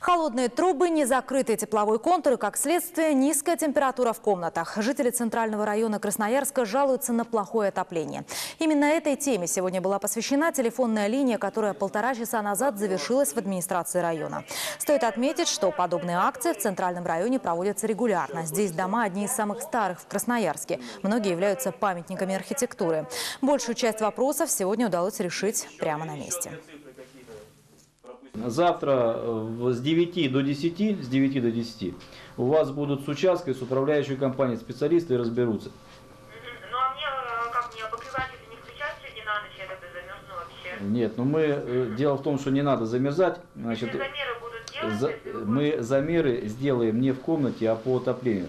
Холодные трубы, незакрытые тепловой контур и, как следствие, низкая температура в комнатах. Жители Центрального района Красноярска жалуются на плохое отопление. Именно этой теме сегодня была посвящена телефонная линия, которая полтора часа назад завершилась в администрации района. Стоит отметить, что подобные акции в Центральном районе проводятся регулярно. Здесь дома одни из самых старых в Красноярске. Многие являются памятниками архитектуры. Большую часть вопросов сегодня удалось решить прямо на месте. Завтра э, с 9 до 10, с 9 до 10 у вас будут с участкой, с управляющей компанией специалисты и разберутся. Ну а мне, э, как мне, обогреватель не включать сегодня на ночь, я тогда замерзну вообще. Нет, но мы, э, дело в том, что не надо замерзать. Значит, Если замеры будут делать, за- мы замеры сделаем не в комнате, а по отоплению.